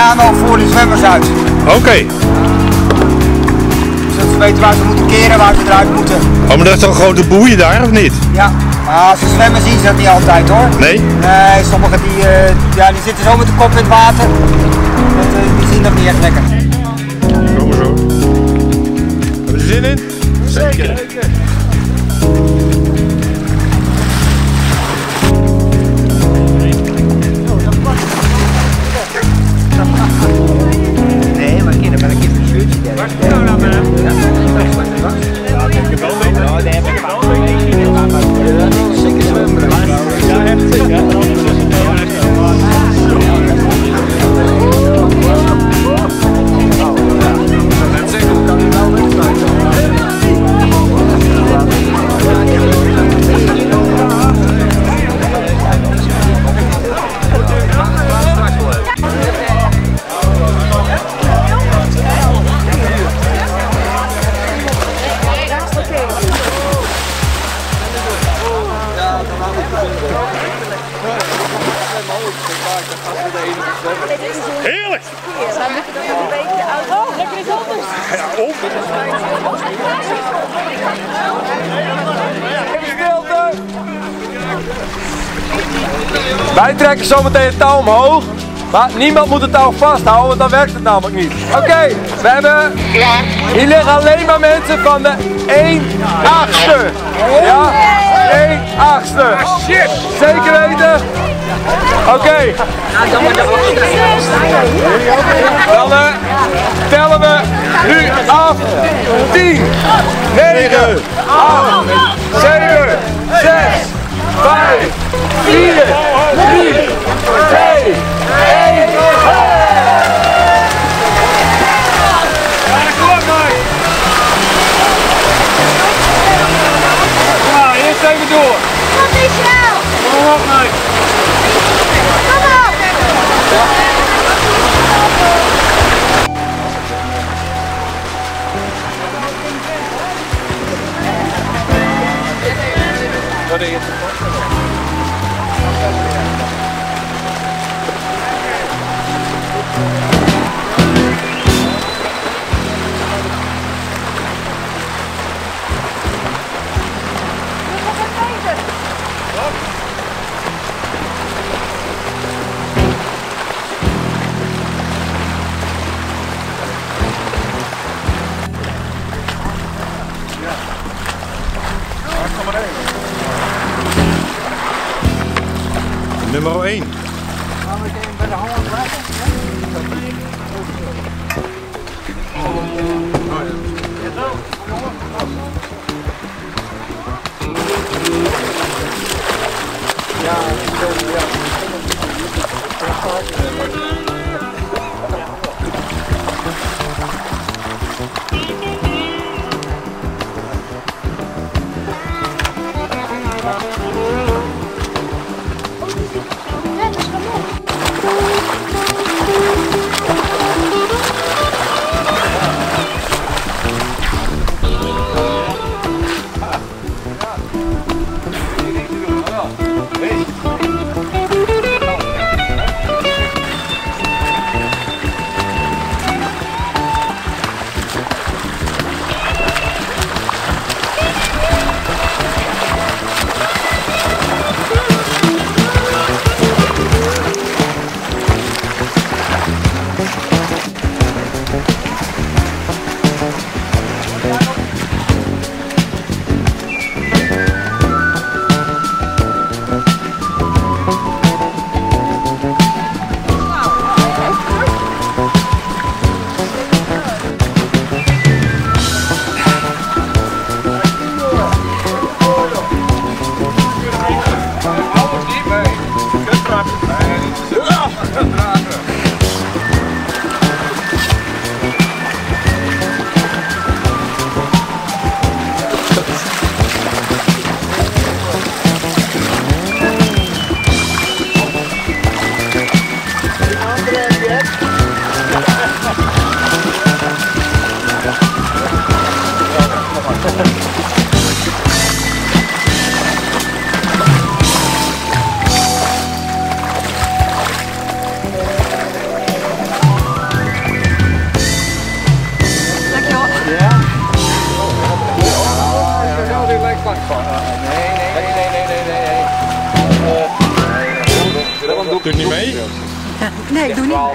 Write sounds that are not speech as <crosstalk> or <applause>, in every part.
gaan kano voor de zwemmers uit. Oké. Zodat ze weten waar ze moeten keren, waar ze eruit moeten. Oh, maar dat is toch een grote boeien daar, of niet? Ja, maar als ze zwemmen zien ze dat niet altijd hoor. Nee? Nee, sommigen die, eh, ja, die zitten zo met de kop in het water. Dat, eh, die zien dat niet echt lekker. Kom maar zo. Hebben we er zin in? Zeker. Wij trekken zometeen het touw omhoog. Maar niemand moet het touw vasthouden, want dan werkt het namelijk niet. Oké, we hebben... Hier liggen alleen maar mensen van de 1 achtste. Ja? 1 achtste. Shit! Zeker weten? Oké. Dan eh, tellen we nu af. 10, 9, 8, 7, 6, 5, 4, 3, 2, 1.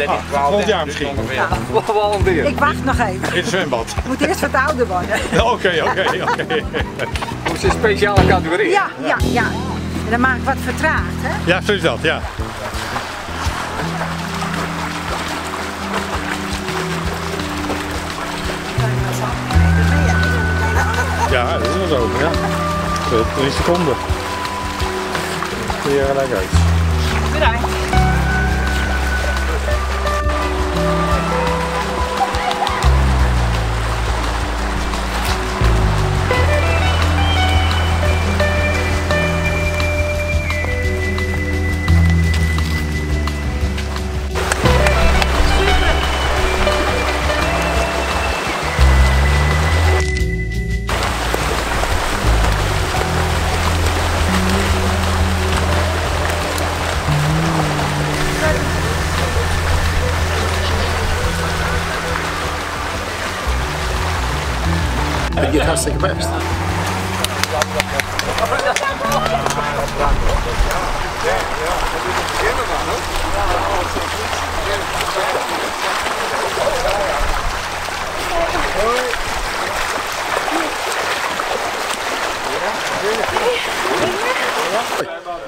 Ik doe niet. Volgend jaar misschien. Wallenbeer. Ik wacht nog even. In het zwembad. Ik moet eerst wat ouder worden. <laughs> Oké, oké, oké. Moest een speciale categorie. Ja, ja, ja. En dan maak ik wat vertraagd, hè? Ja, zo is dat, ja. Ja, dat is wel zo, ja. Drie seconden. Zie je er gelijk uit. Bedankt. Ik je het hartstikke best.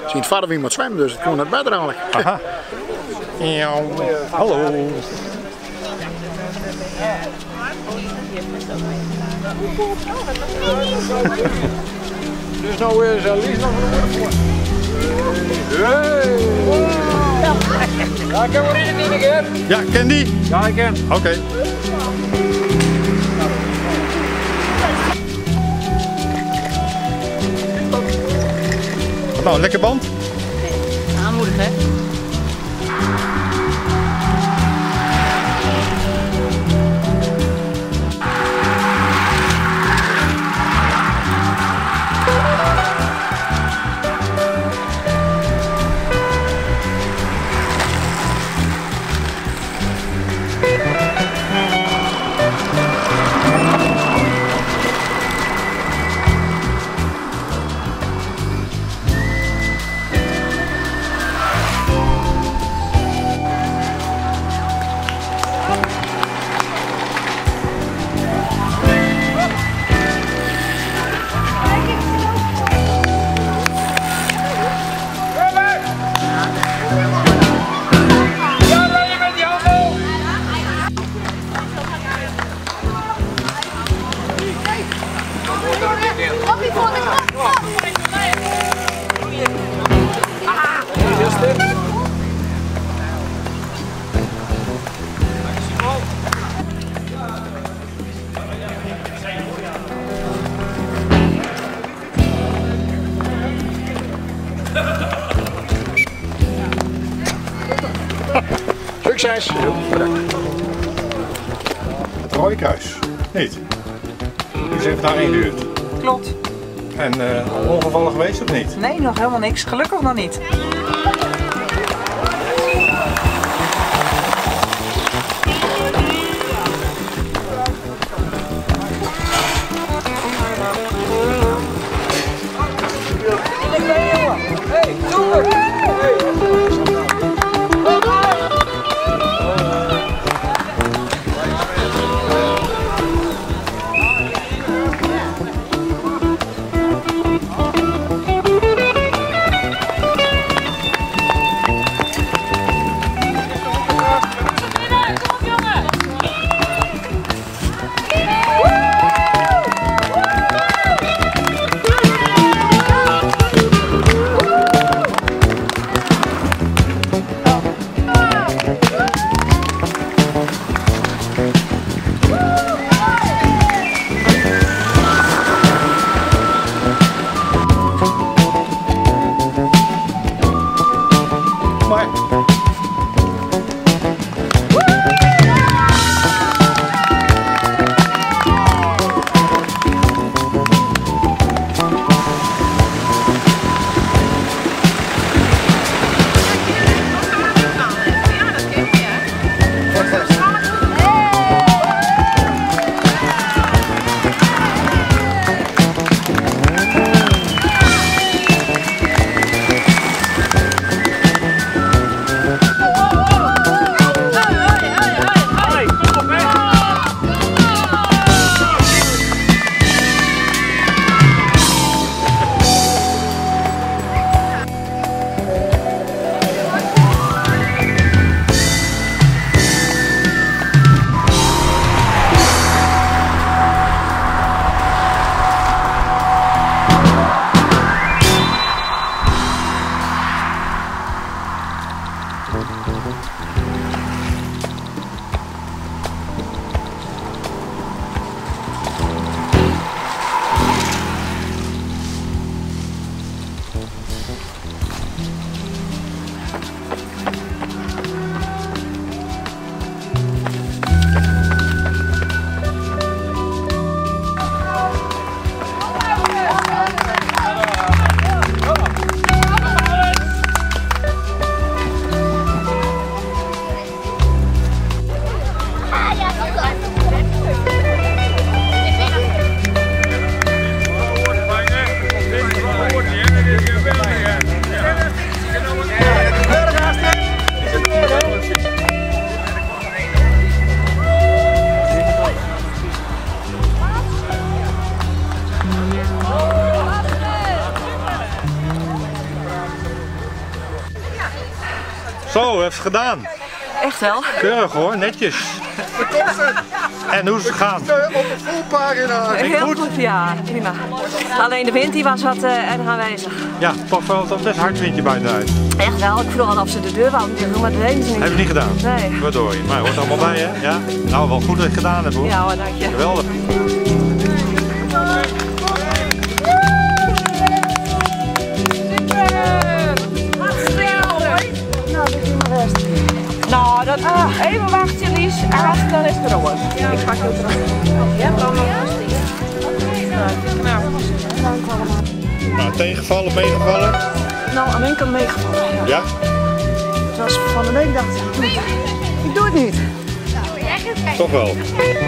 Ik zie het vader wie moet zwemmen, dus het komt naar bed eigenlijk. Ja, hallo. Dus nou is Lies nog een Hey! Ja, ik heb er één niet keer. Ja, ken die? Ja, ik ken. Oké. Wat nou, een lekker band? Aanmoedig, hè? Succes! Het Rode Kruis. Niet? U zegt daar ingehuurd. Klopt. En eh, ongevallen geweest of niet? Nee, nog helemaal niks. Gelukkig nog niet. Zo, heeft het gedaan. Echt wel? Keurig hoor, netjes. En hoe is het gegaan? Op volpagina. Heel goed, ja. Prima. Alleen de wind die was wat eh, erg aanwezig. Ja, toch wel toch best hard windje buiten uit. Echt wel. Ik vroeg al of ze de deur wou doen, maar dat deden ze niet. Heb je niet gedaan? Nee. Waardoor je? Maar hoort allemaal bij hè? Ja? Nou, wel goed dat je het gedaan hebt hoor. Ja hoor, dank je. Geweldig. Nou, dat... Even wachten, Lies. En als dan is het erover. Ik pak het erop. Ja, dan Nou, tegenvallen, meegevallen? Nou, aan één kant meegevallen. Ja. Ja? Het was van de week dacht ik, ik doe het. Ik doe het niet. Toch wel?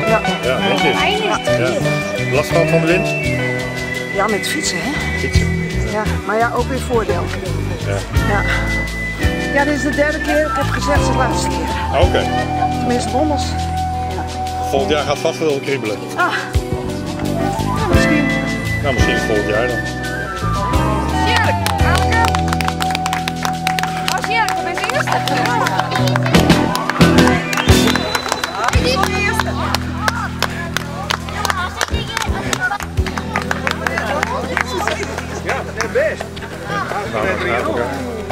Ja. Ja, netjes. Ja. Last gehad van de wind? Ja, met fietsen, hè? Fietsen. Ja, maar ja, ook weer voordeel. Ja. Ja. Ja, dit is de derde keer. Ik heb gezegd, het is de laatste keer. Oké. Tenminste, wonders. Volgend jaar gaat vast wel kriebelen. Ja, misschien. Nou, misschien volgend jaar dan. Je dan ben je eerste. Nou, dan gaan we elkaar.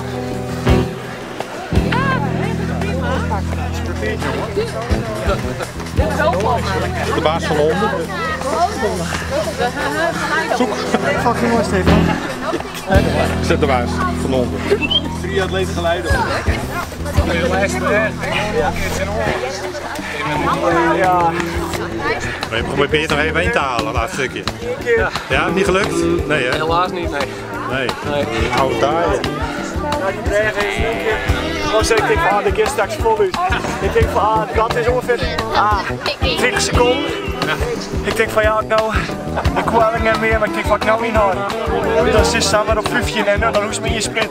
De baas van de honden. Fucking mooi, Stefan. Zet de baas van de honden. Drie atleten geleiden. Maar je probeert er even heen te halen, laatste stukje. Ja, niet gelukt? Nee hè? Helaas niet, nee. Nee. Oude taaien. Ik denk van, ah, de keer straks vol is. Ik denk van, ah, de kat is ongeveer ah, 20 seconden. Ik denk van, ja, ik nou, de kwalling en meer, maar ik denk van, ik nou inhouden. Dan zit staan maar op 15 en dan hoest me in je sprint.